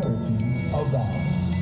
prosperity abound. But